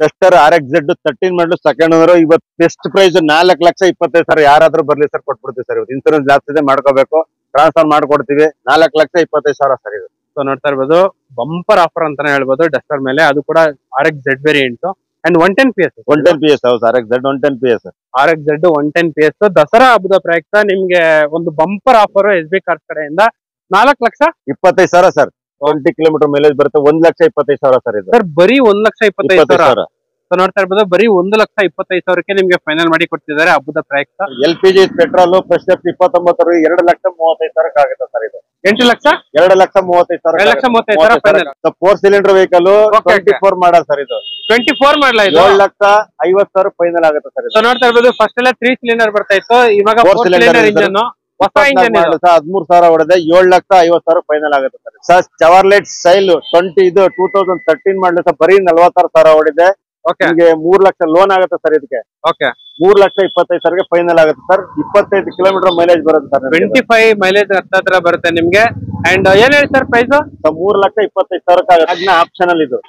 Duster R X Z thirteen model second ಅಂದ್ರೆ ಇವತ್ತು best price ನಾಲ್ಕು ಲಕ್ಷ ಇಪ್ಪತ್ತೈದು ಸಾವಿರ ಯಾರಾದ್ರೂ ಬರ್ಲಿ ಸರ್ ಕೊಟ್ಬಿಡ್ತೀವಿ ಸರ್ ಇವತ್ತು. ಇನ್ಸೂರೆನ್ಸ್ ಜಾಸ್ತಿ ಇದೆ ಮಾಡ್ಕೋಬೇಕು. ಟ್ರಾನ್ಸ್ಫರ್ ಮಾಡ್ಕೊಡ್ತೀವಿ. ನಾಲ್ಕು ಲಕ್ಷ ಇಪ್ಪತ್ತೈದು ಸಾವಿರ ಸರ್ ಇದು. ಸೊ ನೋಡ್ತಾ ಇರ್ಬೋದು ಬಂಪರ್ ಆಫರ್ ಅಂತಾನೆ ಹೇಳ್ಬೋದು ಡಸ್ಟರ್ ಮೇಲೆ. ಅದು ಕೂಡ R X Z variant and one ten P S one ten P S ಹೌದು R X Z one ten P S R X Z one ten P S Dasara ಹಬ್ಬದ ಪ್ರಯುಕ್ತ ನಿಮ್ಗೆ ಒಂದು bumper offer S B cars ಕಡೆಯಿಂದ ನಾಲ್ಕು ಲಕ್ಷ ಇಪ್ಪತ್ತೈದು ಸಾವಿರ sir twenty kilometre mileage ಬರುತ್ತೆ ಒಂದ್ ಲಕ್ಷ ಇಪ್ಪತ್ತೈದು ಸಾವಿರ ಸರ್ ಇದು. ಸರ್ ಬರೀ ಒಂದ್ ಲಕ್ಷ ಇಪ್ಪತ್ತೈದು ಸಾವಿರ. ಸೊ ನೋಡ್ತಾ ಇರ್ಬೋದು ಬರೀ ಒಂದು ಲಕ್ಷ ಇಪ್ಪತ್ತೈದು ಸಾವಿರಕ್ಕೆ ನಿಮ್ಗೆ ಫೈನಲ್ ಮಾಡಿ ಕೊಡ್ತಿದ್ದಾರೆ ಹಬ್ಬದ ಪ್ರಯುಕ್ತ L P G petrol fresh ಇಪ್ಪತ್ತೊಂಬತ್ತರ ಎರಡು ಲಕ್ಷ ಮೂವತ್ತೈದು ಸಾವಿರಕ್ಕೆ ಆಗುತ್ತೆ ಸರ್ ಇದು. ಎಂಟು ಲಕ್ಷ? ಎರಡು ಲಕ್ಷ ಮೂವತ್ತೈದು ಸಾವಿರ ಲಕ್ಷ ಮೂವತ್ತೈದು ಸಾವಿರ final four cylinder vehicle twenty four model sir ಇದು. ಟ್ವೆಂಟಿ ಫೋರ್ ಮಾಡಲ ಇದು? ಏಳು ಲಕ್ಷ ಐವತ್ತು ಸಾವಿರ ಫೈನಲ್ ಆಗುತ್ತೆ ಸರ್ ಸೊ ನೋಡ್ತಾ ಇರ್ಬೋದು ಫಸ್ಟ್ ಎಲ್ಲ ತ್ರೀ ಸಿಲಿಂಡರ್ ಬರ್ತಾ ಇತ್ತು. ಇವಾಗ ಫೋರ್ ಸಿಲಿಂಡರ್. ಇಂಜನ್ ಹದಿಮೂರು ಸಾವಿರ ಹೊಡೆದ. ಏಳು ಲಕ್ಷ ಐವತ್ ಸಾವಿರ ಫೈನಲ್ ಆಗುತ್ತೆ sir. Sir Chevrolet Sail twenty ಇದು two thousand thirteen model sir ಬರೀ ನಲ್ವತ್ತಾರು ಸಾವಿರ ಹೊಡೆದೆ. ಓಕೆ ನಿಮಗೆ ಮೂರ್ ಲಕ್ಷ ಲೋನ್ ಆಗುತ್ತೆ ಸರ್ ಇದಕ್ಕೆ. ಓಕೆ ಮೂರ್ ಲಕ್ಷ ಇಪ್ಪತ್ತೈದು ಸಾವಿರ ಫೈನಲ್ ಆಗುತ್ತೆ ಸರ್. ಇಪ್ಪತ್ತೈದು ಕಿಲೋಮೀಟರ್ ಮೈಲೇಜ್ ಬರುತ್ತೆ ಸರ್. ಟ್ವೆಂಟಿ ಫೈವ್ ಮೈಲೇಜ್ ಹತ್ತಿರ ಬರುತ್ತೆ ನಿಮ್ಗೆ. ಅಂಡ್ ಏನ್ ಹೇಳಿ ಸರ್ ಪ್ರೈಸ್ ಸರ್ ಮೂರ್ ಲಕ್ಷ ಇಪ್ಪತ್ತೈದು ಸಾವಿರಕ್ಕೆ ಆಗುತ್ತೆ. ಆಪ್ಷನ್ ಅಲ್ಲಿ ಇದು.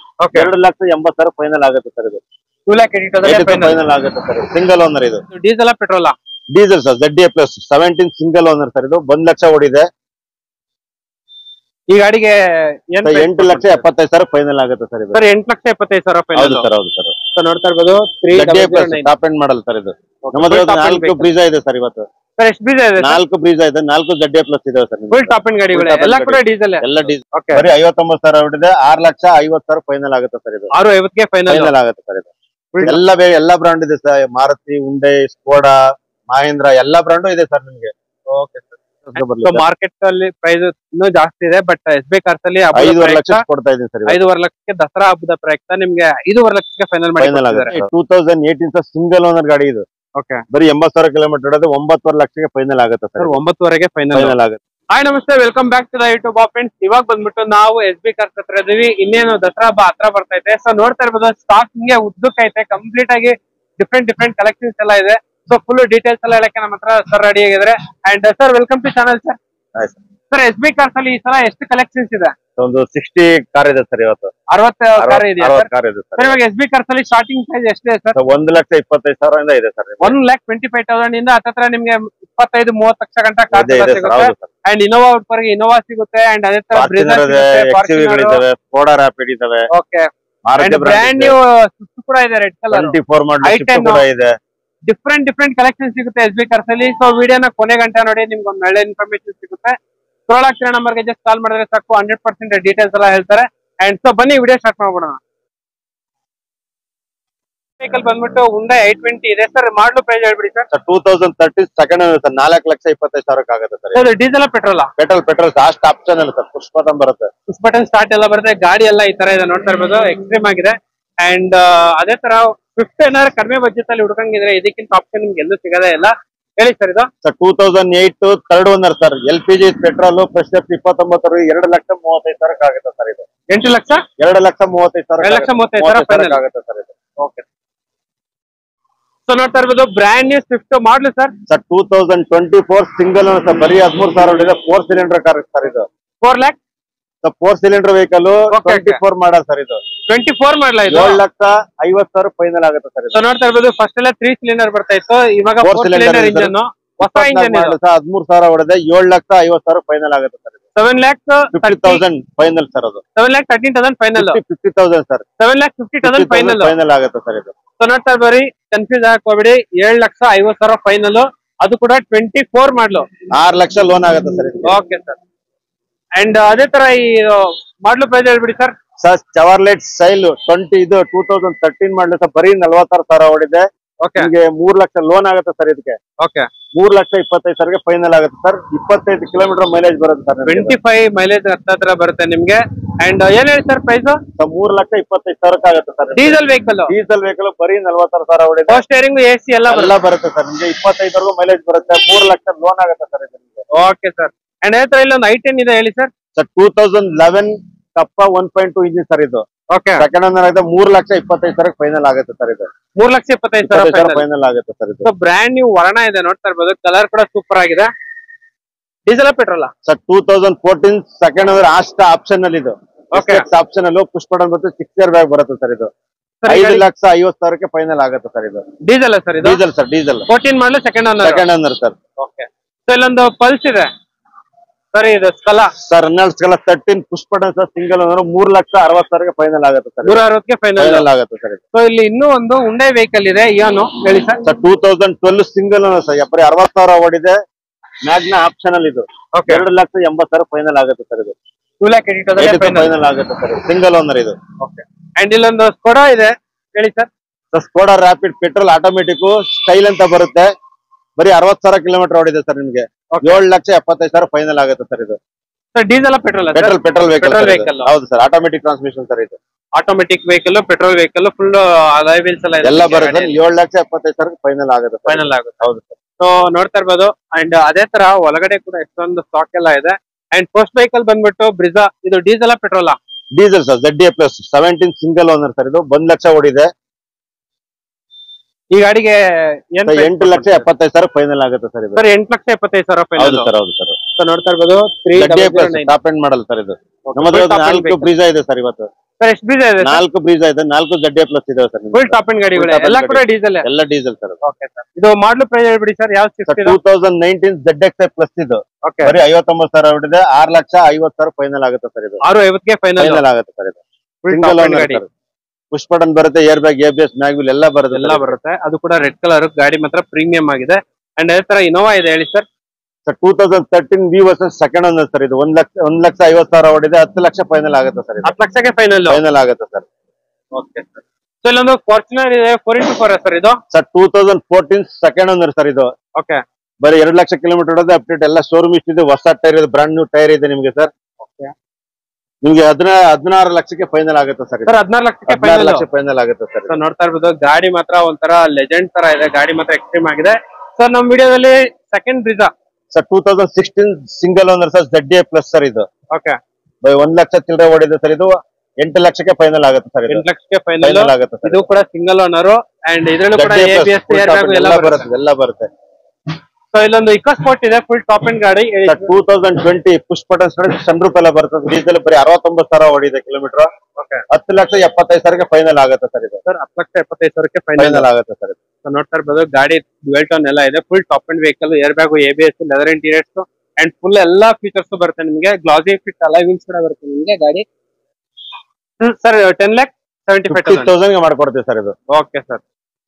ಎರಡು ಲಕ್ಷ ಎಂಬತ್ತು ಸಾವಿರ ಫೈನಲ್ ಆಗುತ್ತೆ ಸರ್ ಇದು. ಟೂ ಲ್ಯಾಕ್ ಫೈನಲ್ ಆಗುತ್ತೆ ಸರ್. ಸಿಂಗಲ್ ಓನರ್ ಇದು. Diesel petrol diesel sir Z A plus seventeen single owner sir ಇದು. ಒಂದ್ ಲಕ್ಷ ಓಡಿದೆ. ಈ ಗಾಡಿಗೆ ಏನ್ ಸರ್, ಎಂಟು ಲಕ್ಷ ಎಪ್ಪತ್ತೈದು ಸಾವಿರ ಫೈನಲ್ ಆಗುತ್ತೆ ಸರ್ ಇದು. ಸರ್ ಎಂಟು ಲಕ್ಷ ಎಪ್ಪತ್ತೈದು ಸಾವಿರ ಫೈನಲ್ ಹೌದು ಸರ್ ಹೌದು ಸರ್. ನೋಡ್ತಾ ಇರ್ಬೋದು three Z A plus top end model sir ಇದು. ನಮ್ಮ ಹತ್ರ ನಾಲ್ಕು ಬ್ರೀಜ ಇದೆ ಸರ್ ಇವತ್ತು. ಸರ್ ಎಷ್ಟು ಬೀಜ ಇದೆ ನಾಲ್ಕು ಬ್ರೀಜ ಇದೆ ನಾಲ್ಕು ಜಡ್ ಎ ಪ್ಲಸ್ ಇದೆ ಸರ್ ಫುಲ್ ಟಾಪ್ ಎಂಡ್ ಗಾಡಿಗಳು? Full top end ಎಲ್ಲ ಕೂಡ. ಡೀಸೆಲ್ ಎಲ್ಲ ಡೀಸೆಲ್ ಓಕೆ ಬರೀ ಐವತ್ತೊಂಬತ್ತು ಸಾವಿರ ಹೊಡಿದೆ ಆರ್ ಲಕ್ಷ ಐವತ್ತು ಸಾವಿರ ಫೈನಲ್ ಆಗುತ್ತೆ ಸರ್ ಇದು. ಆರು ಐವತ್ತಿಗೆ ಫೈನಲ್ ಫೈನಲ್ ಆಗುತ್ತೆ ಸರ್ ಇದು. ಎಲ್ಲ ಬೇರೆ ಎಲ್ಲಾ ಬ್ರಾಂಡ್ ಇದೆ ಸರ್ ಮಾರುತಿ ಉಂಡೆ ಸ್ಕೋಡಾ ಮಹೇಂದ್ರ ಎಲ್ಲಾ ಬ್ರಾಂಡು ಇದೆ ಸರ್ ನಿಮ್ಗೆ. ಓಕೆ ಸರ್ ಮಾರ್ಕೆಟ್ ಅಲ್ಲಿ ಪ್ರೈಸ್ ಇನ್ನೂ ಜಾಸ್ತಿ ಇದೆ ಬಟ್ ಎಸ್ ಬಿ ಕಾರ್ಸ್ ಅಲ್ಲಿ ಐದುವರೆ ಲಕ್ಷ ಕೊಡ್ತಾ ಇದ್ದೀನಿ ಸರ್ ಐದೂವರೆ ಲಕ್ಷಕ್ಕೆ ದಸರಾ ಹಬ್ಬದ ಪ್ರಯುಕ್ತ ನಿಮ್ಗೆ ಐದುವರೆ ಲಕ್ಷಕ್ಕೆ ಫೈನಲ್ ಮಾಡಿ two thousand eighteen sir single owner ಗಾಡಿ ಇದು. ಓಕೆ ಬರೀ ಎಂಬತ್ ಸಾವಿರ ಕಿಲೋಮೀಟರ್ ಇಡೋದು ಒಂಬತ್ತುವರೆ ಲಕ್ಷಕ್ಕೆ ಫೈನಲ್ ಆಗುತ್ತೆ ಸರ್ ಒಂಬತ್ತುವರೆಗೆ ಫೈನಲ್ ಫೈನಲ್ ಆಗುತ್ತೆ. ಹಾಯ್ ನಮಸ್ತೆ. Welcome back to the YouTube friends ಇವಾಗ ಬಂದ್ಬಿಟ್ಟು ನಾವು ಎಸ್ ಬಿ ಕಾರ್ಸ್ ಹತ್ರ ಇದೀವಿ. ಇನ್ನೇನು ದಸರಾ ಹಬ್ಬ ಹತ್ರ ಬರ್ತಾ ಇದೆ. ಸೊ ನೋಡ್ತಾ ಇರ್ಬೋದು ಸ್ಟಾಕ್ ಹಿಂಗೆ ಉದ್ದಕ್ಕೈತೆ ಕಂಪ್ಲೀಟ್ ಆಗಿ ಡಿಫ್ರೆಂಟ್ ಡಿಫ್ರೆಂಟ್ ಕಲೆಕ್ಷನ್ಸ್ ಎಲ್ಲ ಇದೆ. ಸೊ ಫುಲ್ ಡೀಟೇಲ್ಸ್ ಎಲ್ಲ ಹೇಳಕ್ಕೆ ನಮ್ಮ ಹತ್ರ ಸರ್ ರೆಡಿ ಆಗಿದ್ರೆ and sir welcome to channel sir sir S B cars ಅಲ್ಲಿ ಈ ಸಲ ಎಷ್ಟು ಕಲೆಕ್ಷನ್ಸ್ ಇದೆ? ಒಂದು ಸಿಕ್ಸ್ಟಿ ಕಾರ್ ಇದೆ ಸರ್ ಇವತ್ತು. ಅರವತ್ತು ಕಾರ್ ಕಾರ್ ಇದೆ ಸರ್ ಇವಾಗ ಎಸ್ ಬಿ ಕಾರ್ಸ್ ಅಲ್ಲಿ ಸ್ಟಾರ್ಟಿಂಗ್ ಪ್ರೈಸ್ ಎಷ್ಟಿದೆ ಸರ್ ಒಂದ್ ಲಕ್ಷ ಇಪ್ಪತ್ತೈದು ಸಾವಿರದಿಂದ ಇದೆ sir one lakh twenty five thousand ಇಂದ ಹತ್ತತ್ರ ನಿಮ್ಗೆ ಇಪ್ಪತ್ತೈದು ಮೂವತ್ತು ಲಕ್ಷ ಗಂಟ ಕಾರ್ ಸಿಗುತ್ತೆ ಅಂಡ್ ಇನೋವಾ ಔಟ್ವರೆಗೆ ಇನೋವಾ ಸಿಗುತ್ತೆ ಅಂಡ್ ಅದೇ ತರ ಇದಾವೆ ಇದಾವೆ. ಓಕೆ ಬ್ರ್ಯಾಂಡ್ ನ್ಯೂ ಸ್ವಿಫ್ಟ್ ಕೂಡ ಇದೆ red colour twenty four model I10 ಕೂಡ ಇದೆ. ಡಿಫ್ರೆಂಟ್ ಡಿಫ್ರೆಂಟ್ ಕಲೆಕ್ಷನ್ ಸಿಗುತ್ತೆ ಎಸ್ ಬಿ ಕಾರ್ಸ್ ಅಲ್ಲಿ. ಸೊ ವಿಡಿಯೋನ ಕೊನೆ ಗಂಟೆ ನೋಡಿ ನಿಮ್ಗೆ ಒಂದು ಒಳ್ಳೆ ಇನ್ಫಾರ್ಮೇಶನ್ ಸಿಗುತ್ತೆ. ಸ್ಕ್ರೋಲ್ ಆಗ್ತಿರೋ ನಂಬರ್ಗೆ ಜಸ್ಟ್ ಕಾಲ್ ಮಾಡಿದ್ರೆ ಸಾಕು. ಹಂಡ್ರೆಡ್ ಪರ್ಸೆಂಟ್ ಡೀಟೇಲ್ಸ್ ಎಲ್ಲ ಹೇಳ್ತಾರೆ. ಅಂಡ್ ಸೊ ಬನ್ನಿ ವಿಡಿಯೋ ಸ್ಟಾರ್ಟ್ ಮಾಡ್ಬಿಡೋಣ. ವೆಹಿಕಲ್ ಬಂದ್ಬಿಟ್ಟು ಉಂಡೆ ಏಟ್ ಟ್ವೆಂಟಿ ಇದೆ. ಸರ್ ಮಾಡಲು ಪ್ರೈಸ್ ಹೇಳ್ಬಿಡಿ sir two thousand thirty second sir ನಾಲ್ಕು ಲಕ್ಷ ಇಪ್ಪತ್ತೈದು ಸಾವಿರಕ್ಕೆ ಆಗುತ್ತೆ sir. Sir diesel petrol petrol petrol last option ಅಲ್ಲ ಸರ್. ಪುಷ್ಪತಂ ಬರುತ್ತೆ. ಪುಷ್ ಬಟನ್ ಸ್ಟಾರ್ಟ್ ಎಲ್ಲ ಬರುತ್ತೆ. ಗಾಡಿ ಎಲ್ಲ ಈ ತರ ಇದೆ ನೋಡ್ತಾ ಇರ್ಬೋದು. ಎಕ್ಸ್ಟ್ರೀಮ್ ಆಗಿದೆ. ಅಂಡ್ ಅದೇ ತರ ಫಿಫ್ತ್ ಏನಾದ್ರು ಕಡಿಮೆ ಬಜೆಟ್ ಅಲ್ಲಿ ಹುಡ್ಕಂಗಿದ್ರೆ ಇದಕ್ಕಿಂತ ಆಪ್ಷನ್ ನಿಮ್ಗೆ ಎಲ್ಲೂ ಸಿಗೋದೇ ಇಲ್ಲ. ಹೇಳಿ ಸರ್ ಇದು. Sir two thousand eight third owner sir L P G petrol fresh ಇಪ್ಪತ್ತೊಂಬತ್ತರ ಎರಡು ಲಕ್ಷ ಮೂವತ್ತೈದು ಸಾವಿರಕ್ಕೆ ಆಗುತ್ತೆ ಸರ್ ಇದು. ಎಂಟು ಲಕ್ಷ? ಎರಡು ಲಕ್ಷ ಮೂವತ್ತೈದು ಸಾವಿರ ಎರಡು ಲಕ್ಷ ಮೂವತ್ತೈದು ಸಾವಿರ ಆಗುತ್ತೆ ಸರ್ ಇದು. ಓಕೆ ಸೊ ನೋಡ್ತಾ ಇರ್ಬೋದು brand new Swift model sir sir two thousand twenty four single sir ಬರೀ ಹದಿಮೂರು ಸಾವಿರ ಇದೆ ಫೋರ್ ಸಿಲಿಂಡರ್ ಕಾರ್ ಸರ್ ಇದು. Four lakh sir four cylinder vehicle twenty. Four model sir ಇದು. ಟ್ವೆಂಟಿ ಫೋರ್ ಮಾಡಲ ಇದು? ಏಳು ಲಕ್ಷ ಐವತ್ತು ಸಾವಿರ ಫೈನಲ್ ಆಗುತ್ತೆ ಸರ್ ಸೊ ನೋಡ್ತಾ ಇರ್ಬೋದು ಫಸ್ಟ್ ಎಲ್ಲ ತ್ರೀ ಸಿಲಿಂಡರ್ ಬರ್ತಾ ಇತ್ತು. ಇವಾಗ Four ಫೋರ್ cylinder ಸಿಲಿಂಡರ್ ಇದೆ, ಇಂಜನ್ ಹೊಸ ಇಂಜನ್ ಇದು. ಹದಿಮೂರು ಸಾವಿರ ಹೊಡೆದೆ. ಏಳು ಲಕ್ಷ ಐವತ್ತು ಸಾವಿರ ಫೈನಲ್ ಆಗುತ್ತೆ sir seven lakh fifty thousand final sir ಅದು. Seven lakh thirteen thousand final fifty thousand sir seven lakh fifty thousand final final ಆಗುತ್ತೆ ಸರ್ ಇದು. ಸೊ ನೋಡ್ತಾ ಬರೀ ಕನ್ಫ್ಯೂಸ್ ಹಾಕೋಬಿಡಿ ಏಳು ಲಕ್ಷ ಐವತ್ತು ಸಾವಿರ ಫೈನಲ್ ಅದು ಕೂಡ ಟ್ವೆಂಟಿ ಫೋರ್ ಮಾಡ್ಲು. ಆರು ಲಕ್ಷ ಲೋನ್ ಆಗುತ್ತೆ ಸರ್ ಇದು. ಓಕೆ ಸರ್ ಅಂಡ್ ಅದೇ ತರ ಈ ಮಾಡ್ಲು ಪ್ರೈಸ್ ಹೇಳ್ಬಿಡಿ sir sir Chevrolet Sail twenty ಇದು two thousand thirteen model sir ಬರೀ ನಲ್ವತ್ತಾರು ಸಾವಿರ ಹೊಡಿದೆ ಓಕೆ ನಿಮಗೆ ಮೂರ್ ಲಕ್ಷ ಲೋನ್ ಆಗುತ್ತೆ ಸರ್ ಇದಕ್ಕೆ. ಓಕೆ ಮೂರ್ ಲಕ್ಷ ಇಪ್ಪತ್ತೈದು ಸಾವಿರಗೆ ಫೈನಲ್ ಆಗುತ್ತೆ ಸರ್. ಇಪ್ಪತ್ತೈದು ಕಿಲೋಮೀಟರ್ ಮೈಲೇಜ್ ಬರುತ್ತೆ ಸರ್ ಟ್ವೆಂಟಿ ಫೈವ್ ಮೈಲೇಜ್ ಹತ್ತಿರ ಬರುತ್ತೆ ನಿಮ್ಗೆ. ಅಂಡ್ ಏನ್ ಹೇಳಿ ಸರ್ ಪ್ರೈಸ್ ಮೂರ್ ಲಕ್ಷ ಇಪ್ಪತ್ತೈದು ಸಾವಿರಕ್ಕೆ ಆಗುತ್ತೆ sir. Diesel vehicle diesel vehicle ಬರೀ ನಲ್ವತ್ತಾರು ಸಾವಿರ ಹೊಡಿದೆ ಪವರ್ ಸ್ಟೇರಿಂಗ್ ಎ ಸಿ ಎಲ್ಲ ಎಲ್ಲ ಬರುತ್ತೆ ಸರ್. ನಿಮಗೆ ಇಪ್ಪತ್ತೈದವರೆಗೂ ಮೈಲೇಜ್ ಬರುತ್ತೆ. ಮೂರ್ ಲಕ್ಷ ಲೋನ್ ಆಗುತ್ತೆ ಸರ್ ಓಕೆ ಸರ್ ಅಂಡ್ ಹೇಳ್ತಾರೆ ಇಲ್ಲೊಂದು ಐ ಟೆನ್ ಇದೆ ಹೇಳಿ sir? Sir two thousand eleven ಕಪ್ಪ one point two engine sir ಇದು. ಓಕೆ ಸೆಕೆಂಡ್ ಅಂದ್ರೆ ಆಗುತ್ತೆ ಮೂರ್ ಲಕ್ಷ ಇಪ್ಪತ್ತೈದು ಸಾವಿರ ಫೈನಲ್ ಆಗುತ್ತೆ ಸರ್ ಇದು. ಮೂರ್ ಲಕ್ಷ ಇಪ್ಪತ್ತೈದು ಸಾವಿರ ಫೈನಲ್ ಆಗುತ್ತೆ ಸರ್ ಇದು. ಬ್ರಾಂಡ್ ಬ್ರ್ಯಾಂಡ್ ನ್ಯೂ ವರ್ಣ ಇದೆ ನೋಡ್ತಾ ಇರ್ಬೋದು. ಕಲರ್ ಕೂಡ ಸೂಪರ್ ಆಗಿದೆ. Diesel petrol sir two thousand fourteen second ಅಂದ್ರೆ ಆಸ್ಟ್ ಆಪ್ಷನ್ ಅಲ್ಲಿ ಇದು. Option option push push button ಬರುತ್ತೆ ಸಿಕ್ಸ್ ಇಯರ್ ಬ್ಯಾಗ್ ಬರುತ್ತೆ ಸರ್ ಇದು. ಐದು ಲಕ್ಷ ಐವತ್ ಸಾವಿರಕ್ಕೆ ಫೈನಲ್ ಆಗುತ್ತೆ ಸರ್ ಇದು. Diesel sir diesel sir diesel fourteen ಮಾಡಲು second second owner sir okay so ಇಲ್ಲೊಂದು ಪಲ್ಸ್ ಇದೆ. ಸರಿ ಇದು ಸ್ಕಲ ಸರ್ ಹನ್ನೆರಡು Scala thirteen push button sir single ಅಂದ್ರೆ ಮೂರ್ ಲಕ್ಷ ಅರವತ್ ಸಾವಿರಕ್ಕೆ ಫೈನಲ್ ಆಗುತ್ತೆ ಸರ್. ನೂರ ಅರವತ್ತಕ್ಕೆ ಫೈನಲ್ ಫೈನಲ್ ಆಗುತ್ತೆ. ಸರ್ ಇದು. ಸೊ ಇಲ್ಲಿ ಇನ್ನೂ ಒಂದು ಉಂಡೆ ವೆಹಿಕಲ್ ಇದೆ. ಏನು ಹೇಳಿ sir. Sir two thousand twelve single owner sir. ಬರೀ ಅರವತ್ತು ಸಾವಿರ ಓಡಿದೆ. ಮ್ಯಾಗ್ನ ಆಪ್ಷನಲ್ ಇದು. ಓಕೆ ಎರಡು ಲಕ್ಷ ಎಂಬತ್ತು ಸಾವಿರ ಫೈನಲ್ ಆಗುತ್ತೆ ಸರ್ ಇದು. Two lakh eighty final final ಆಗುತ್ತೆ ಸರ್. ಸಿಂಗಲ್ ಓನರ್ ಇದು. ಓಕೆ ಅಂಡ್ ಇಲ್ಲೊಂದು ಸ್ಕೋಡ ಇದೆ. ಹೇಳಿ sir. Sir Skoda Rapid petrol automatic style ಅಂತ ಬರುತ್ತೆ. ಬರೀ ಅರವತ್ ಸಾವಿರ ಕಿಲೋಮೀಟರ್ ಓಡಿದೆ ಸರ್ ನಿಮ್ಗೆ. ಏಳು ಲಕ್ಷ ಎಪ್ಪತ್ತೈದು ಸಾವಿರ ಫೈನಲ್ ಆಗುತ್ತೆ ಸರ್ ಇದು. Sir diesel petrol petrol petrol vehicle vehicle ಹೌದು ಸರ್ ಆಟೋಮೆಟಿಕ್ ಟ್ರಾನ್ಸ್ಮಿಷನ್ ಸರ್ ಇದು. Automatic vehicle petrol vehicle full wheels ಎಲ್ಲ ಎಲ್ಲ ಬರುತ್ತೆ ಏಳು ಲಕ್ಷ ಎಪ್ಪತ್ತೈದು ಸಾವಿರ ಫೈನಲ್ ಆಗುತ್ತೆ ಫೈನಲ್ ಆಗುತ್ತೆ. ಹೌದು ಸರ್ ಸೊ ನೋಡ್ತಾ ಇರ್ಬೋದು. ಅಂಡ್ ಅದೇ ತರ ಒಳಗಡೆ ಕೂಡ ಎಷ್ಟೊಂದು ಸ್ಟಾಕ್ ಎಲ್ಲ ಇದೆ. ಅಂಡ್ ಫಸ್ಟ್ ವೆಹಿಕಲ್ ಬಂದ್ಬಿಟ್ಟು ಬ್ರಿಜಾ ಇದು diesel petrol diesel sir Z A plus seventeen single owner sir ಇದು. ಒಂದ್ ಲಕ್ಷ ಓಡಿದೆ. ಈ ಗಾಡಿಗೆ ಏನ್ ಎಂಟು ಲಕ್ಷ ಎಪ್ಪತ್ತೈದು ಸಾವಿರ ಫೈನಲ್ ಆಗುತ್ತೆ ಸರ್ ಇದು. ಸರ್ ಎಂಟು ಲಕ್ಷ ಎಪ್ಪತ್ತೈದು ಸಾವಿರ ಫೈನಲ್ ಹೌದು ಸರ್ ಹೌದು ಸರ್. ಸರ್ ನೋಡ್ತಾ ಇರ್ಬೋದು three top end model sir ಇದು. ನಾಲ್ಕು ಬ್ರೀಜಾ ಇದೆ ಸರ್ ಇವತ್ತು. ಸರ್ ಎಷ್ಟು ಬೀಜ ಇದೆ ನಾಲ್ಕು ಬ್ರೀಜಾ ಇದೆ ನಾಲ್ಕು ಜೆಡ್ ಎ ಪ್ಲಸ್ ಇದೆ ಸರ್ ಫುಲ್ ಟಾಪ್ ಎಂಡ್ ಗಾಡಿಗಳು ಎಲ್ಲ ಕೂಡ ಡೀಸೆಲ್ ಎಲ್ಲ ಡೀಸೆಲ್ ಸರ್ ಓಕೆ ಸರ್ ಇದು ಮಾಡಲ್ ಪ್ರೈಸ್ ಹೇಳ್ಬಿಡಿ ಸರ್ ಯಾವ six two thousand nineteen Z X plus ಇದು. ಓಕೆ ಬರೀ ಐವತ್ತೊಂಬತ್ತು ಸಾವಿರ ಹೊಡಿದೆ ಆರ್ ಲಕ್ಷ ಐವತ್ತು ಸಾವಿರ ಫೈನಲ್ ಆಗುತ್ತೆ ಸರ್ ಇದು. ಆರು ಐವತ್ತಿಗೆ ಫೈನಲ್ ಆಗುತ್ತೆ. ಸರ್ ಇದು. ಫುಲ್ ಟಾಪ್ ಎಂಡ್ ಗಾಡಿ. ಪುಷ್ ಬಟನ್ ಬರುತ್ತೆ air bag A B S mag wheel ಎಲ್ಲ ಬರುತ್ತೆ. ಎಲ್ಲ ಬರುತ್ತೆ. ಅದು ಕೂಡ ರೆಡ್ ಕಲರ್ ಗಾಡಿ ಮಾತ್ರ ಪ್ರೀಮಿಯಂ ಆಗಿದೆ. ಅಂಡ್ ಅದೇ ತರ ಇನೋವಾ ಇದೆ ಹೇಳಿ sir? Sir two thousand thirteen V versus second one sir ಇದು. ಒಂದ್ ಲಕ್ಷ ಒಂದ್ ಲಕ್ಷ ಐವತ್ ಸಾವಿರ ಹೊಡಿದೆ ಹತ್ತು ಲಕ್ಷ ಫೈನಲ್ ಆಗುತ್ತೆ ಸರ್ ಹತ್ತು ಲಕ್ಷಕ್ಕೆ ಫೈನಲ್ ಫೈನಲ್ ಆಗುತ್ತೆ ಸರ್. ಓಕೆ ಸರ್ ಸೊ ಇಲ್ಲೊಂದು ಫಾರ್ಚುನರ್ ಇದೆ ಫೋರ್ ಇಂಟು ಫೋರ್ ಸರ್ ಇದು? Sir two thousand fourteen second one sir ಇದು. ಓಕೆ ಬರೀ ಎರಡು ಲಕ್ಷ ಕಿಲೋಮೀಟರ್ ಅಪ್ಡೇಟ್ ಎಲ್ಲ ಶೋರೂಮ್ ಇಷ್ಟಿದೆ ಹೊಸ ಟೈರ್ ಇದೆ ಬ್ರಾಂಡ್ ನ್ಯೂ ಟೈರ್ ಇದೆ ನಿಮಗೆ ಸರ್. ನಿಮ್ಗೆ ಹದಿನ ಹದಿನಾರು ಲಕ್ಷಕ್ಕೆ ಫೈನಲ್ ಆಗುತ್ತೆ ಸರ್ ಸರ್ ಹದಿನಾರು ಲಕ್ಷಕ್ಕೆ ಹದಿನಾರು ಫೈನಲ್ ಲಕ್ಷ ಫೈನಲ್ ಆಗುತ್ತೆ ಸರ್ ಸರ್ ನೋಡ್ತಾ ಇರ್ಬೋದು ಗಾಡಿ ಮಾತ್ರ ಒಂಥರ ಲೆಜೆಂಡ್ ತರ ಇದೆ ಗಾಡಿ ಮಾತ್ರ ಎಕ್ಸ್ಟ್ರೀಮ್ ಆಗಿದೆ. ಸರ್ ನಮ್ಮ ವಿಡಿಯೋದಲ್ಲಿ second Brezza sir two thousand sixteen single owner sir Z A plus sir ಇದು. ಓಕೆ ಬೈ ಒಂದ್ ಲಕ್ಷ ಚಿಲ್ಲರೆ ಓಡಿದೆ ಸರ್ ಇದು. ಎಂಟು ಲಕ್ಷಕ್ಕೆ ಫೈನಲ್ ಆಗುತ್ತೆ ಸರ್ ಎಂಟು ಲಕ್ಷಕ್ಕೆ ಫೈನಲ್ ಆಗುತ್ತೆ ಇದು ಕೂಡ ಸಿಂಗಲ್ ಓನರ್ ಅಂಡ್ ಇದ್ರಲ್ಲೂ ಕೂಡ ಎಲ್ಲ ಬರುತ್ತೆ ಎಲ್ಲ ಬರುತ್ತೆ. ಸೊ ಇಲ್ಲೊಂದು ಇಕೋ ಸ್ಪೋರ್ಟ್ ಇದೆ ಫುಲ್ ಟಾಪ್ ಅಂಡ್ ಗಾಡಿ. Two thousand twenty push start sunroof ಎಲ್ಲ ಬರುತ್ತೆ. ಡೀಸೆಲ್ ಬರೀ ಅರವತ್ತೊಂಬತ್ತು ಸಾವಿರ ಓಡಿದೆ ಕಿಲೋಮೀಟರ್ ಓಕೆ ಹತ್ತು ಲಕ್ಷ ಎಪ್ಪತ್ತೈದು ಸಾವಿರಕ್ಕೆ ಫೈನಲ್ ಆಗುತ್ತೆ ಸರ್ ಇದು. ಸರ್ ಹತ್ತು ಲಕ್ಷ ಎಪ್ಪತ್ತೈದು ಸಾವಿರಕ್ಕೆ ಫೈನಲ್ ಆಗುತ್ತೆ. ಸರ್ ಇದು. ನೋಡ್ತಾ ಇರ್ಬೋದು ಗಾಡಿ ಡ್ಯುವೆಲ್ ಟೋನ್ ಎಲ್ಲ ಇದೆ full top and vehicle air bag A B S leather interiors and full ಎಲ್ಲಾ ಫೀಚರ್ಸ್ ಬರುತ್ತೆ ನಿಮಗೆ. ಗ್ಲಾಸಿ ಫಿಟ್ ಅಲೈ ವೀಲ್ಸ್ ಕೂಡ ಬರುತ್ತೆ ನಿಮಗೆ ಗಾಡಿ. Sir ten lakh seventy five thousand ಮಾಡ್ಕೊಡ್ತೀವಿ ಸರ್ ಇದು. ಓಕೆ ಸರ್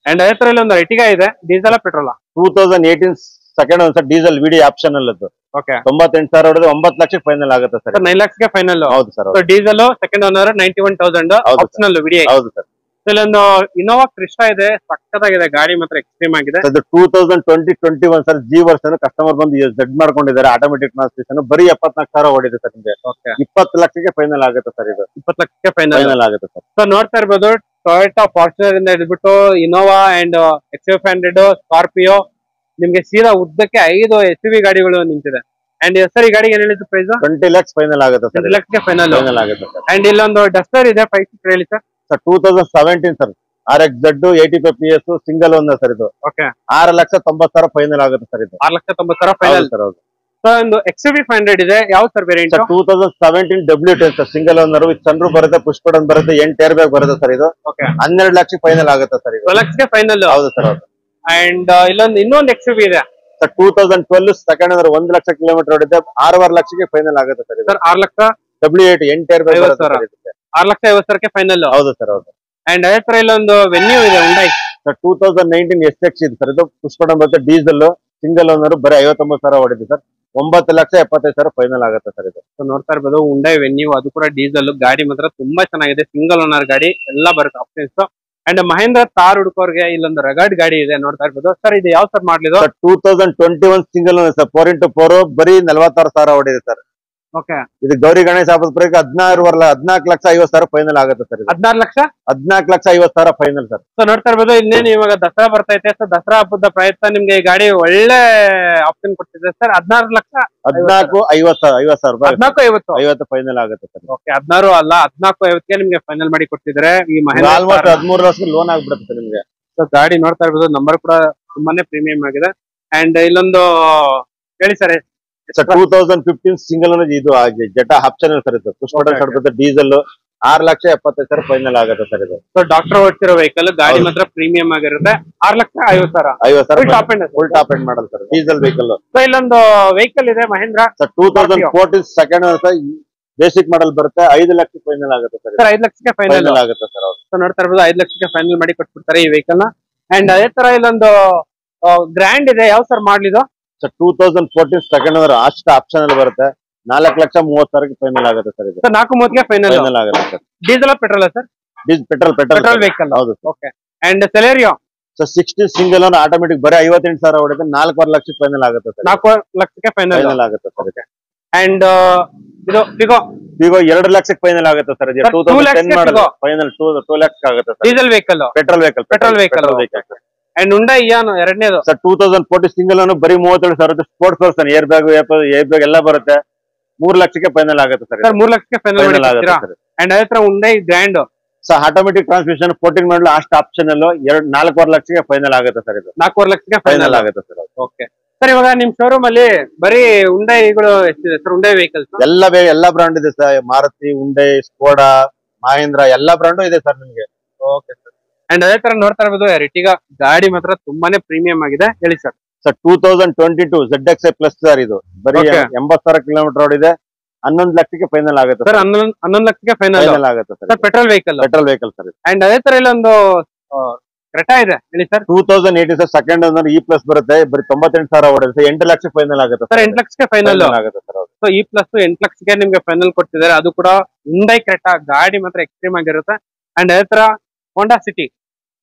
ಅಂಡ್ ಅದೇ ತರ ಇಲ್ಲಿ ಒಂದು ಎಟಿಗಾ ಇದೆ diesel petrol two thousand eighteen second ಒಂದು ಸರ್ ಡೀಸೆಲ್ ವಿಡಿ ಆಪ್ಷನ್ ಅದು ಓಕೆ ತೊಂಬತ್ತೆಂಟು ಸಾವಿರ ಹೊಡೆದು ಒಂಬತ್ತು ಲಕ್ಷಕ್ಕೆ ಫೈನಲ್ ಆಗುತ್ತೆ ಸರ್ ಸರ್ ನೈನ್ ಲ್ಯಾಕ್ಸ್ಗೆ ಫೈನಲ್ ಹೌದು sir diesel second owner ninety one thousand. Optional VD ಹೌದು ಸರ್ ಇಲ್ಲೊಂದು ಇನೋವಾ ಕ್ರಿಸ್ಟಾ ಇದೆ ಸಕ್ಕತ್ತಾಗಿದೆ ಗಾಡಿ ಮಾತ್ರ ಎಕ್ಸ್ಟ್ರೀಮ್ ಆಗಿದೆ. ಅದು two thousand twenty twenty one sir G version customer ಬಂದು ಜಡ್ ಮಾಡ್ಕೊಂಡಿದ್ದಾರೆ ಆಟೋಮೆಟಿಕ್ ಟ್ರಾನ್ಸ್ಮಿಷನ್ ಬರೀ ಎಪ್ಪತ್ನಾಲ್ಕು ಸಾವಿರ ಓಡಿದೆ ಸರ್ ನಿಮಗೆ. ಇಪ್ಪತ್ತು ಲಕ್ಷಕ್ಕೆ ಫೈನಲ್ ಆಗುತ್ತೆ ಸರ್ ಇದು. ಇಪ್ಪತ್ತು ಲಕ್ಷಕ್ಕೆ ಫೈನಲ್ ಆಗುತ್ತೆ ಸರ್ ಸೊ ನೋಡ್ತಾ ಇರ್ಬೋದು ಟೊಯೋಟಾ ಫಾರ್ಚುನರ್ ಇಂದ ಹಿಡಿದ್ಬಿಟ್ಟು Innova and X F hundred Scorpio ನಿಮ್ಗೆ ಸೀದಾ ಉದ್ದಕ್ಕೆ ಐದು ಎಸ್ ವಿ ಗಾಡಿಗಳು ನಿಂತಿದೆ. ಅಂಡ್ ಸರ್ ಈ ಗಾಡಿಗೆ ಏನ್ ಹೇಳಿದ್ರು ಪ್ರೈಸ್ ಟ್ವೆಂಟಿ ಲ್ಯಾಕ್ಸ್ ಫೈನಲ್ ಆಗುತ್ತೆ ಸರ್ ಫೈನಲ್ ಫೈನಲ್ ಆಗುತ್ತೆ ಸರ್ ಅಂಡ್ ಇಲ್ಲೊಂದು ಡಸ್ಟರ್ ಇದೆ ಫೈವ್ ಸಿಕ್ಸ್ ಹೇಳಿ sir sir two thousand seventeen sir R X Z eighty five P S single ಒಂದ ಸರ್ ಇದು. ಓಕೆ ಆರು ಲಕ್ಷ ತೊಂಬತ್ತು ಸಾವಿರ ಫೈನಲ್ ಆಗುತ್ತೆ ಸರ್ ಇದು. ಆರು ಲಕ್ಷ ತೊಂಬತ್ತು ಸಾವಿರ ಫೈನಲ್ ಸರ್ ಹೌದು. ಸರ್ ಒಂದು ಎಕ್ಸ್ ವಿ ಫೈವ್ ಹಂಡ್ರೆಡ್ ಇದೆ. ಯಾವ sir variant two thousand seventeen W ten sir single owner with sunroof ಬರುತ್ತೆ ಪುಷ್ಪಡನ್ ಬರುತ್ತೆ ಎಂಟು ಏರ್ ಬ್ಯಾಗ್ ಬರುತ್ತೆ ಸರ್ ಇದು. ಓಕೆ ಹನ್ನೆರಡು ಲಕ್ಷ ಫೈನಲ್ ಆಗುತ್ತೆ ಸರ್ ಇದು. ಲಕ್ಷಕ್ಕೆ ಫೈನಲ್ ಹೌದು ಸರ್ ಹೌದು. ಅಂಡ್ ಇಲ್ಲೊಂದು ಇನ್ನೊಂದು ಎಕ್ಸ್ ವಿ ಇದೆ. Sir two thousand twelve second ಅಂದ್ರೆ ಒಂದ್ ಲಕ್ಷ ಕಿಲೋಮೀಟರ್ ಹೊಡಿದೆ ಆರೂವರೆ ಲಕ್ಷಕ್ಕೆ ಫೈನಲ್ ಆಗುತ್ತೆ ಸರ್ ಸರ್ ಆರ್ ಲಕ್ಷ? ಡಬ್ಲ್ಯೂ ಏಟ್ ಎಂಟು ಏರ್ ಬ್ಯಾಗ್ ಐವತ್ತು ಬರುತ್ತೆ ಸಾವಿರ. ಸರ್ ಇದಕ್ಕೆ. ಆರು ಲಕ್ಷ ಐವತ್ತು ಸಾವಿರಕ್ಕೆ ಫೈನಲ್ ಹೌದು ಸರ್ ಹೌದು. ಅಂಡ್ ಅದೇ ತರ ಇಲ್ಲೊಂದು ವೆನ್ಯೂ ಇದೆ Hyundai sir two thousand nineteen S X ಇದೆ ಸರ್ ಇದು ಪುಷ್ಪಣ ಬರುತ್ತೆ ಡೀಸೆಲ್ ಸಿಂಗಲ್ ಓನರ್ ಬರೀ ಐವತ್ತೊಂಬತ್ತು ಸಾವಿರ ಹೊಡಿದೆ ಸರ್ ಒಂಬತ್ತು ಲಕ್ಷ ಎಪ್ಪತ್ತೈದು ಸಾವಿರ ಫೈನಲ್ ಆಗುತ್ತೆ ಸರ್ ಇದು. ಸೊ ನೋಡ್ತಾ ಇರ್ಬೋದು ಉಂಡೈ ವೆನ್ಯೂ ಅದು ಕೂಡ ಡೀಸೆಲ್ ಗಾಡಿ ಮಾತ್ರ ತುಂಬಾ ಚೆನ್ನಾಗಿದೆ. ಸಿಂಗಲ್ ಓನರ್ ಗಾಡಿ ಎಲ್ಲ ಬರುತ್ತೆ ಆಪ್ಷನ್ಸ್ ಅಂಡ್ ಮಹೇಂದ್ರ ತಾರ್ ಹುಡುಕೋರ್ಗೆ ಇಲ್ಲೊಂದು ರಗಡ್ ಗಾಡಿ ಇದೆ ನೋಡ್ತಾ ಇರ್ಬೋದು. ಸರ್ ಇದು ಯಾವ sir ಮಾಡ್ಲಿದು? Sir two thousand twenty one single sir four into four ಬರೀ ನಲವತ್ತಾರು ಸಾವಿರ ಹೊಡಿದೆ ಸರ್ ಇದು ಗೌರಿ ಗಣೇಶ ಹಬ್ಬದ ಪ್ರಯುಕ್ತ ಹದಿನಾರು ವರ್ ಹದಿನಾಲ್ಕು ಲಕ್ಷ ಐವತ್ತು ಸಾವಿರ ಫೈನಲ್ ಆಗುತ್ತೆ ಸರ್ ಹದಿನಾರು ಲಕ್ಷ? ಹದಿನಾಲ್ಕು ಲಕ್ಷ ಐವತ್ತು ಸಾವಿರ ಫೈನಲ್ ಸರ್ ಸೊ ನೋಡ್ತಾ ಇರ್ಬೋದು ಇನ್ನೇನು ಇವಾಗ ದಸರಾ ಬರ್ತೈತೆ ಸೊ ದಸರಾ ಹಬ್ಬದ ಪ್ರಯತ್ನ ನಿಮ್ಗೆ ಈ ಗಾಡಿ ಒಳ್ಳೆ ಆಪ್ಷನ್ ಕೊಡ್ತಿದೆ ಸರ್ ಹದಿನಾರು ಲಕ್ಷ ಹದಿನಾಲ್ಕು ಐವತ್ತು ಐವತ್ತು ಸಾವಿರ ರೂಪಾಯಿ ಹದಿನಾಲ್ಕು ಐವತ್ತು. ಐವತ್ತು ಫೈನಲ್ ಆಗುತ್ತೆ ಸರ್ ಓಕೆ ಹದಿನಾರು ಅಲ್ಲ ಹದಿನಾಲ್ಕು ಐವತ್ತಿಗೆ ನಿಮ್ಗೆ ಫೈನಲ್ ಮಾಡಿ ಕೊಡ್ತಿದ್ದಾರೆ. ಈ ಆಲ್ಮೋಸ್ಟ್ ಮಹೇಂದ್ರ ಹದಿಮೂರು ವರ್ಷ ಲೋನ್ ಆಗ್ಬಿಡುತ್ತೆ ಸರ್ ನಿಮ್ಗೆ. ಸೊ ಗಾಡಿ ನೋಡ್ತಾ ಇರ್ಬೋದು ನಂಬರ್ ಕೂಡ ತುಂಬಾನೇ ಪ್ರೀಮಿಯಂ ಆಗಿದೆ. ಅಂಡ್ ಇಲ್ಲೊಂದು ಹೇಳಿ sir sir two thousand fifteen single ಇದು ಆಗಿ ಜಟ ಆಪ್ಷನ್ ಸರ್ ಇದು. okay. ಬರುತ್ತೆ ಡೀಸೆಲ್ ಆರ್ ಲಕ್ಷ ಎಪ್ಪತ್ತೈದು ಸಾವಿರ ಫೈನಲ್ ಆಗುತ್ತೆ ಸರ್ ಇದು. ಸೊ ಡಾಕ್ಟರ್ ಓಡಿಸಿರೋ ವೆಹಿಕಲ್ ಗಾಡಿ ಮಾತ್ರ ಪ್ರೀಮಿಯಂ ಆಗಿರುತ್ತೆ. ಆರ್ ಲಕ್ಷ ಐವತ್ತು ಸಾವಿರ. ಐವತ್ತು ಫುಲ್ ಸಾವಿರ top end full top end model sir diesel vehicle so ಇಲ್ಲೊಂದು ವೆಹಿಕಲ್ ಇದೆ Mahindra. Sir two thousand. Fourteen second basic model ಬರುತ್ತೆ ಐದು ಲಕ್ಷ ಫೈನಲ್ ಆಗುತ್ತೆ ಸರ್ ಸರ್ ಐದು ಲಕ್ಷಕ್ಕೆ ಫೈನಲ್ ಆಗುತ್ತೆ ಸರ್ ಸೊ ನೋಡ್ತಾ ಇರ್ಬೋದು ಐದು ಲಕ್ಷಕ್ಕೆ ಫೈನಲ್ ಮಾಡಿ ಕೊಟ್ಬಿಡ್ತಾರೆ ಈ ವೆಹಿಕಲ್ನ. ಅಂಡ್ ಅದೇ ತರ ಇಲ್ಲೊಂದು ಗ್ರ್ಯಾಂಡ್ ಇದೆ ಯಾವ sir ಮಾಡ್ಲಿದು sir two thousand fourteen second ಅಂದ್ರೆ ಅಷ್ಟು ಆಪ್ಷನ್ ಅಲ್ಲಿ ಬರುತ್ತೆ. ನಾಲ್ಕು ಲಕ್ಷ ಮೂವತ್ತಾರಕ್ಕೆ ಸಾವಿರಕ್ಕೆ ಫೈನಲ್ ಆಗುತ್ತೆ ಸರ್ ಇದು. ಸರ್ ನಾಲ್ಕು ಮೂವತ್ತಿಗೆ ಫೈನಲ್ ಫೈನಲ್ ಆಗುತ್ತೆ sir diesel petrol sir diesel petrol petrol petrol vehicle ಹೌದು okay and Celerio sir sixty single ಅಂದ್ರೆ ಆಟೋಮೆಟಿಕ್ ಬರೀ ಐವತ್ತೆಂಟು ಸಾವಿರ ಹೊಡೆದ್ರೆ ನಾಲ್ಕೂವರೆ ಲಕ್ಷ ಫೈನಲ್ ಆಗುತ್ತೆ ಸರ್ ನಾಲ್ಕು ಲಕ್ಷಕ್ಕೆ ಫೈನಲ್ ಫೈನಲ್ ಆಗುತ್ತೆ ಸರ್ ಅಂಡ್ ಇದು ಫಿಗೋ ಈಗ ಎರಡು ಲಕ್ಷಕ್ಕೆ ಫೈನಲ್ ಆಗುತ್ತೆ ಸರ್ ಇದು. Two thousand ten model final two two lakhs ಆಗುತ್ತೆ sir diesel vehicle petrol vehicle petrol vehicle vehicle and ಉಂಡ ಇಯಾನು ಎರಡನೇದು. Sir two thousand forty single ಅನ್ನು ಬರೀ ಮೂವತ್ತೇಳು ಸಾವಿರ sports person air bag air bag ಎಲ್ಲ ಬರುತ್ತೆ. ಮೂರ್ ಲಕ್ಷಕ್ಕೆ ಫೈನಲ್ ಆಗುತ್ತೆ ಸರ್ ಸರ್ ಮೂರ್ ಲಕ್ಷಕ್ಕೆ ಫೈನಲ್ ಆಗುತ್ತೆ ಸರ್ ಅಂಡ್ ಅದೇ ತರ Hyundai Grand so automatic transmission fourteen model ಅಷ್ಟು ಆಪ್ಷನ್ ಅಲ್ಲೂ ಎರಡು ನಾಲ್ಕೂವರೆ ಲಕ್ಷಕ್ಕೆ ಫೈನಲ್ ಆಗುತ್ತೆ ಸರ್ ಇದು. ನಾಲ್ಕೂವರೆ ಲಕ್ಷಕ್ಕೆ ಫೈನಲ್ ಆಗುತ್ತೆ. ಸರ್ ಓಕೆ ಸರ್ ಇವಾಗ ನಿಮ್ ಶೋರೂಮ್ ಅಲ್ಲಿ ಬರೀ ಉಂಡೈಗಳು ಎಷ್ಟಿದೆ ಸರ್ ಉಂಡೈ ವೆಹಿಕಲ್ಸ್ ಎಲ್ಲ ಬೇಗ ಎಲ್ಲ ಬ್ರಾಂಡ್ ಇದೆ ಸರ್ ಮಾರುತಿ ಉಂಡೆ ಸ್ಕೋಡಾ ಮಹೇಂದ್ರ ಎಲ್ಲಾ ಬ್ರಾಂಡು ಇದೆ ಸರ್ ನಿಮ್ಗೆ. ಓಕೆ ಸರ್ ಅಂಡ್ ಅದೇ ತರ ನೋಡ್ತಾ ಇರ್ಬೋದು ರಿಟಿಗ ಗಾಡಿ ಮಾತ್ರ ತುಂಬಾನೇ ಪ್ರೀಮಿಯಂ ಆಗಿದೆ. ಹೇಳಿ sir sir two thousand twenty two Z X plus sir ಇದು. ಬರೀ. ಎಂಬತ್ ಸಾವಿರ ಕಿಲೋಮೀಟರ್ ಓಡಿದೆ ಹನ್ನೊಂದು ಲಕ್ಷಕ್ಕೆ ಫೈನಲ್ ಆಗುತ್ತೆ ಸರ್ ಹನ್ನೊಂದು ಹನ್ನೊಂದು ಲಕ್ಷಕ್ಕೆ ಫೈನಲ್ ಆಗುತ್ತೆ sir petrol vehicle petrol vehicle sir and ಅದೇ ತರ ಇಲ್ಲೊಂದು ಕ್ರೆಟಾ ಇದೆ. ಹೇಳಿ sir two thousand eighty sir second ಅಂದ್ರೆ ಇ ಪ್ಲಸ್ ಬರುತ್ತೆ. ಬರೀ ತೊಂಬತ್ತೆಂಟು ಸಾವಿರ ಓಡಿದೆ ಎಂಟು ಲಕ್ಷ ಫೈನಲ್ ಆಗುತ್ತೆ ಸರ್ ಎಂಟು ಲಕ್ಷಕ್ಕೆ ಫೈನಲ್ ಆಗುತ್ತೆ ಸರ್. ಸೊ ಈ ಪ್ಲಸ್ ಎಂಟು ಲಕ್ಷಕ್ಕೆ ನಿಮ್ಗೆ ಫೈನಲ್ ಕೊಡ್ತಿದ್ದಾರೆ ಅದು ಕೂಡ ಉಂಡೈ ಕ್ರೆಟಾ ಗಾಡಿ ಮಾತ್ರ ಎಕ್ಸ್ಟ್ರೀಮ್ ಆಗಿರುತ್ತೆ. ಅಂಡ್ ಅದೇ ತರ Honda City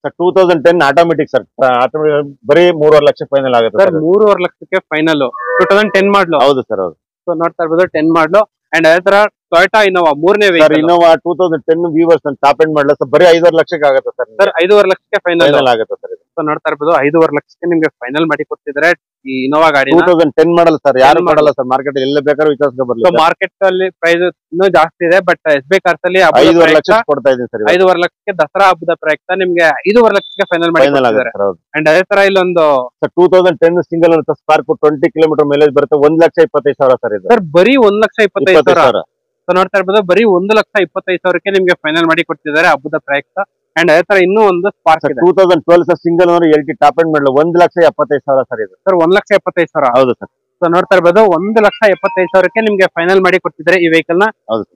sir two thousand ten automatic sir. Automatic ಬರೀ ಮೂರುವರೆ ಲಕ್ಷ ಫೈನಲ್ ಆಗುತ್ತೆ ಸರ್ ಮೂರುವರೆ ಲಕ್ಷಕ್ಕೆ ಫೈನಲ್ ಟೂ ತೌಸಂಡ್ ಟೆನ್ ಮಾಡ್ಲು. ಹೌದು ಸರ್ ಹೌದು. ಸೊ ನೋಡ್ತಾ ಇರ್ಬೋದು ಟೆನ್ ಮಾಡ್ಲು. ಅಂಡ್ ಅದೇ ತರ ಟೊಯೋಟಾ ಇನೋವಾ ಮೂರನೇ sir vehicle Innova two thousand ten viewers top end model sir ಬರೀ ಐದುವರೆ ಲಕ್ಷಕ್ಕೆ ಆಗುತ್ತೆ ಸರ್ ಸರ್ ಐದೂವರೆ ಲಕ್ಷಕ್ಕೆ ಫೈನಲ್ ಫೈನಲ್ ಆಗುತ್ತೆ ಸರ್ ಸೊ ನೋಡ್ತಾ ಇರ್ಬೋದು ಐದುವರೆ ಲಕ್ಷಕ್ಕೆ ನಿಮ್ಗೆ ಫೈನಲ್ ಮಾಡಿ ಕೊಡ್ತಿದ್ರೆ ಈ ಇನೋವಾ ಗಾಡಿ two thousand ten model sir ಯಾರು 10 ಮಾಡಲ್ಲ ಸರ್ ಮಾರ್ಕೆಟ್ ಎಲ್ಲಿ ಬೇಕಾದ್ರೂ ವಿಚಾರಿಸ್ಕೊ ಸೊ ಬರ್ಲಿ ಮಾರ್ಕೆಟ್ ಅಲ್ಲಿ ಪ್ರೈಸ್ ಇನ್ನೂ ಜಾಸ್ತಿ ಇದೆ ಬಟ್ ಎಸ್ ಬಿ ಕಾರ್ಸ್ ಅಲ್ಲಿ ಹಬ್ಬದ ಐದುವರೆ ಲಕ್ಷ ಕೊಡ್ತಾ ಇದೀನಿ ಸರ್ ಐದೂವರೆ ಲಕ್ಷಕ್ಕೆ ದಸರಾ ಹಬ್ಬದ ಪ್ರಯುಕ್ತ ನಿಮ್ಗೆ ಐದುವರೆ ಲಕ್ಷಕ್ಕೆ ಫೈನಲ್ ಮಾಡಿ ಫೈನಲ್ ಕೊಡ್ತಿದ್ದಾರೆ ಆಗುತ್ತೆ ಸರ್ ಹೌದು. ಅಂಡ್ ಅದೇ ತರ ಇಲ್ಲೊಂದು sir two thousand ten single ಅಂತ ಸ್ಪಾರ್ಕ್ ಟ್ವೆಂಟಿ ಕಿಲೋಮೀಟರ್ ಮೈಲೇಜ್ ಬರುತ್ತೆ ಒಂದ್ ಲಕ್ಷ ಇಪ್ಪತ್ತೈದು ಸಾವಿರ ಸರ್ ಇದು. ಸರ್ ಬರೀ ಒಂದ್ ಲಕ್ಷ ಇಪ್ಪತ್ತೈದು ಇಪ್ಪತ್ತೈದು ಸಾವಿರ ಸಾವಿರ. ಸೊ ನೋಡ್ತಾ ಇರ್ಬೋದು. ಬರೀ ಒಂದು ಲಕ್ಷ ಇಪ್ಪತ್ತೈದು ಸಾವಿರಕ್ಕೆ ನಿಮ್ಗೆ ಫೈನಲ್ ಮಾಡಿ ಕೊಡ್ತಿದ್ದಾರೆ ಹಬ್ಬದ ಪ್ರಯುಕ್ತ. ಅಂಡ್ ಅದೇ ತರ ಇನ್ನೂ ಒಂದು Spark two thousand twelve sir single ಅಂದ್ರೆ L T top end model ಒಂದ್ ಲಕ್ಷ ಎಪ್ಪತ್ತೈದು ಸಾವಿರ ಸರ್ ಇದು. ಸರ್ ಒಂದ್ ಲಕ್ಷ ಎಪ್ಪತ್ತೈದು ಸಾವಿರ? ಹೌದು ಸರ್ ಸೊ ನೋಡ್ತಾ ಇರ್ಬೋದು ಒಂದ್ ಲಕ್ಷ ಎಪ್ಪತ್ತೈದು ಸಾವಿರಕ್ಕೆ ನಿಮ್ಗೆ ಫೈನಲ್ ಮಾಡಿ ಕೊಡ್ತಿದ್ರೆ ಈ ವೆಹಿಕಲ್ನ.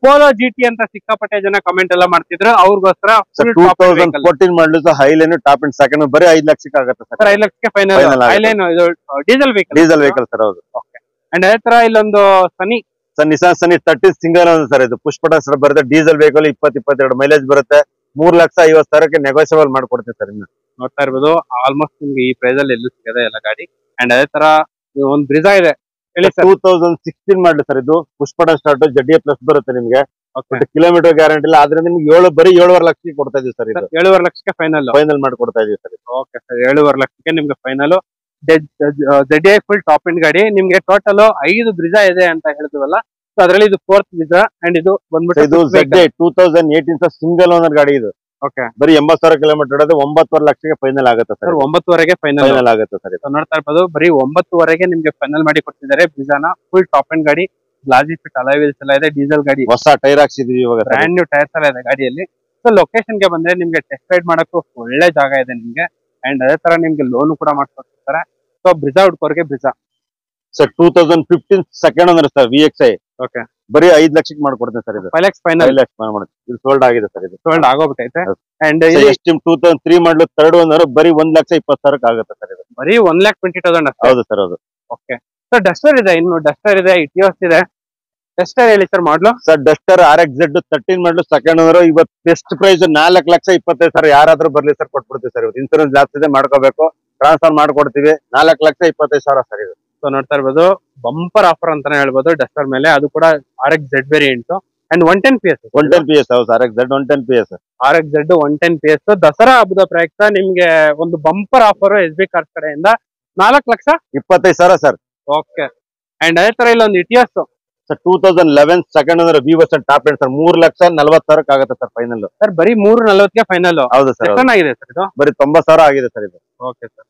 ಪೋಲೋ ಜಿ ಟಿ ಅಂತ ಸಿಕ್ಕಾಪಟ್ಟೆ ಜನ ಕಮೆಂಟ್ ಎಲ್ಲ ಮಾಡ್ತಿದ್ರು. ಅವ್ರಿಗೋಸ್ಕರ ಟೂ ತೌಸಂಡ್ ಫೋರ್ಟೀನ್ ಮಾಡಲು ಹೈಲೈನ್ ಟಾಪ್ ಅಂಡ್ ಸೆಕೆಂಡ್ ಬರೀ ಐದು ಲಕ್ಷಕ್ಕೆ ಆಗುತ್ತೆ ಸರ್ ಐದ್ ಲಕ್ಷಕ್ಕೆ final highline diesel vehicle diesel vehicle sir ಹೌದು. ಅಂಡ್ ಅದೇ ತರ ಇಲ್ಲೊಂದು Sunny sir Nissan Sunny thirty single sir ಇದು. ಪುಷ್ಪಟ ಬಟನ್ ಸರ್ ಬರುತ್ತೆ. ಡೀಸೆಲ್ ವೆಹಿಕಲ್ ಇಪ್ಪತ್ ಇಪ್ಪತ್ತೆರಡು ಮೈಲೇಜ್ ಬರುತ್ತೆ. ಮೂರ್ ಲಕ್ಷ ಐವತ್ ಸಾವಿರಕ್ಕೆ ನೆಗೋಸಿಯಬಲ್ ಮಾಡ್ಕೊಡ್ತೀವಿ ಸರ್ ಇನ್ನು. ನೋಡ್ತಾ ಇರ್ಬೋದು. ಆಲ್ಮೋಸ್ಟ್ ನಿಮ್ಗೆ ಈ ಪ್ರೈಸ್ ಅಲ್ಲಿ ಎಲ್ಲೂ ಸಿಗದೆ ಎಲ್ಲ ಗಾಡಿ. ಅಂಡ್ ಅದೇ ತರ ಒಂದು ಬ್ರಿಜಾ ಇದೆ. Two thousand sixteen model sir ಇದು. ಪುಷ್ ಬಟನ್ ಸ್ಟಾರ್ಟ್ ಜಡ್ಡಿಯ ಪ್ಲಸ್ ಬರುತ್ತೆ ನಿಮ್ಗೆ. ಕಿಲೋಮೀಟರ್ ಗ್ಯಾರಂಟಿ ಇಲ್ಲ. ಆದ್ರೆ ನಿಮ್ಗೆ ಏಳು ಬರೀ ಏಳುವರೆ ಲಕ್ಷಕ್ಕೆ ಕೊಡ್ತಾ ಇದೀವಿ ಸರ್ ಏಳುವರೆ ಲಕ್ಷಕ್ಕೆ ಫೈನಲ್ ಫೈನಲ್ ಮಾಡ್ಕೊಡ್ತಾ ಇದೀವಿ ಸರ್ ಓಕೆ ಸರ್. ಏಳುವರೆ ಲಕ್ಷಕ್ಕೆ ನಿಮ್ಗೆ final Z full top end ಗಾಡಿ. ನಿಮ್ಗೆ ಟೋಟಲ್ ಐದು ಬ್ರಿಜಾ ಇದೆ ಅಂತ ಹೇಳ್ತೀವಲ್ಲ. ಸೊ ಅದರಲ್ಲಿ ಇದು ಫೋರ್ತ್ ಬ್ರಿಜಾ ಅಂಡ್ ಇದು ಬಂದ್ಬಿಟ್ಟು two thousand eighteen sir single owner ಗಾಡಿ ಇದು. ಓಕೆ ಬರೀ ಎಂಬತ್ ಸಾವಿರ ಕಿಲೋಮೀಟರ್ ಒಂಬತ್ತುವರೆ ಲಕ್ಷಕ್ಕೆ ಫೈನಲ್ ಆಗುತ್ತೆ ಸರ್ ಒಂಬತ್ತುವರೆಗೆ ಫೈನಲ್ ಆಗುತ್ತೆ. ಸರ್ ನೋಡ್ತಾ ಇರ್ಬೋದು ಬರೀ ಒಂಬತ್ತುವರೆಗೆ ನಿಮ್ಗೆ ಫೈನಲ್ ಮಾಡಿ ಕೊಡ್ತಿದ್ದಾರೆ ಬ್ರಿಜಾನ ಫುಲ್ ಟಾಪ್ ಅಂಡ್ ಗಾಡಿ ಗ್ಲಾಸಿ ಫಿಟ್ ಅಲೈ ವೀಲ್ಸ್ ಎಲ್ಲ ಇದೆ ಡೀಸೆಲ್ ಗಾಡಿ. ಹೊಸ ಟೈರ್ ಹಾಕ್ಸಿದೀವಿ ಇವಾಗ ಬ್ರ್ಯಾಂಡ್ ನ್ಯೂ ಟೈರ್ಸ್ ಎಲ್ಲ ಇದೆ ಗಾಡಿಯಲ್ಲಿ. ಸೊ ಲೊಕೇಶನ್ಗೆ ಬಂದ್ರೆ ನಿಮ್ಗೆ ಟೆಸ್ಟ್ ರೈಡ್ ಮಾಡಕ್ಕೂ ಒಳ್ಳೆ ಜಾಗ ಇದೆ ನಿಮ್ಗೆ. ಅಂಡ್ ಅದೇ ತರ ನಿಮ್ಗೆ ಲೋನ್ ಕೂಡ ಮಾಡ್ಕೊಡ್ತಾರೆ so Brezza ಹುಡ್ಕೋರ್ಗೆ Brezza sir two thousand fifteen second ಅಂದ್ರೆ sir V X I okay ಬರೀ ಐದ್ ಲಕ್ಷಕ್ಕೆ ಮಾಡ್ಕೊಡ್ತೀನಿ ಸರ್ ಇದು. ಫೈವ್ ಲ್ಯಾಕ್ಸ್ ಫೈನಲ್ ಲ್ಯಾಕ್ಸ್ ಮಾಡಿ ಇದು ಸೋಲ್ಡ್ ಆಗಿದೆ ಸರ್ ಇದು. Sold ಆಗೋಗ್ಬಿಟ್ಟೈತೆ. And Esteem two thousand three ಮಾಡಲು ತರ್ಡ್ ಒಂದ್ರೆ ಬರೀ ಒಂದ್ ಲಕ್ಷ ಇಪ್ಪತ್ತು ಸಾವಿರಕ್ಕೆ ಆಗುತ್ತೆ ಸರ್ ಇದು. ಬರೀ ಒನ್ ಲ್ಯಾಕ್ ಟ್ವೆಂಟಿ ತೌಸಂಡ್ ಹೌದು ಸರ್ ಹೌದು. ಓಕೆ ಸರ್ ಡಸ್ಟರ್ ಇದೆ ಇನ್ನು ಡಸ್ಟರ್ ಇದೆ ಇಟಿಯೋಸ್ ಇದೆ. ಡಸ್ಟರ್ ಹೇಳಿ sir model? Sir Duster R X Z thirteen model second ಅಂದ್ರೆ ಇವತ್ತು ಬೆಸ್ಟ್ ಪ್ರೈಸ್ ನಾಲ್ಕು ಲಕ್ಷ ಇಪ್ಪತ್ತೈದು ಸರ್ ಯಾರಾದ್ರೂ ಬರ್ಲಿ ಸರ್ ಕೊಟ್ಬಿಡ್ತೀವಿ ಸರ್ ಇವತ್ತು. ಇನ್ಸೂರೆನ್ಸ್ ಜಾಸ್ತಿ ಇದೆ ಮಾಡ್ಕೋಬೇಕು. ಟ್ರಾನ್ಸ್ಫರ್ ಮಾಡ್ಕೊಡ್ತೀವಿ. ನಾಲ್ಕು ಲಕ್ಷ ಇಪ್ಪತ್ತೈದು ಸಾವಿರ ಸರ್ ಇದು. ಸೊ ನೋಡ್ತಾ ಇರ್ಬೋದು ಬಂಪರ್ ಆಫರ್ ಅಂತಾನೆ ಹೇಳ್ಬೋದು ಡಸ್ಟರ್ ಮೇಲೆ. ಅದು ಕೂಡ R X Z variant and one ten P S one ten P S ಹೌದು R X Z one ten P S R X Z one ten P S Dasara ಹಬ್ಬದ ಪ್ರಯುಕ್ತ ನಿಮ್ಗೆ ಒಂದು bumper offer S B cars ಕಡೆಯಿಂದ ನಾಲ್ಕು ಲಕ್ಷ ಇಪ್ಪತ್ತೈದು ಸಾವಿರ sir okay and ಅದೇ ತರ ಇಲ್ಲೊಂದು Etios sir two thousand eleven second ಅಂದ್ರೆ ವರ್ಷ ಟಾಪ್ ಎಂಡ್ ಸರ್ ಮೂರ್ ಲಕ್ಷ ನಲ್ವತ್ತು ಸಾವಿರಕ್ಕೆ ಆಗುತ್ತೆ ಸರ್ ಫೈನಲ್ ಸರ್ ಬರೀ ಮೂರು ನಲ್ವತ್ಗೆ ಫೈನಲ್ ಹೌದು ಸರ್ ಚೆನ್ನಾಗಿದೆ ಸರ್ ಇದು? ಬರೀ ತೊಂಬತ್ತು ಸಾವಿರ ಆಗಿದೆ ಸರ್ ಇದು. Okay sir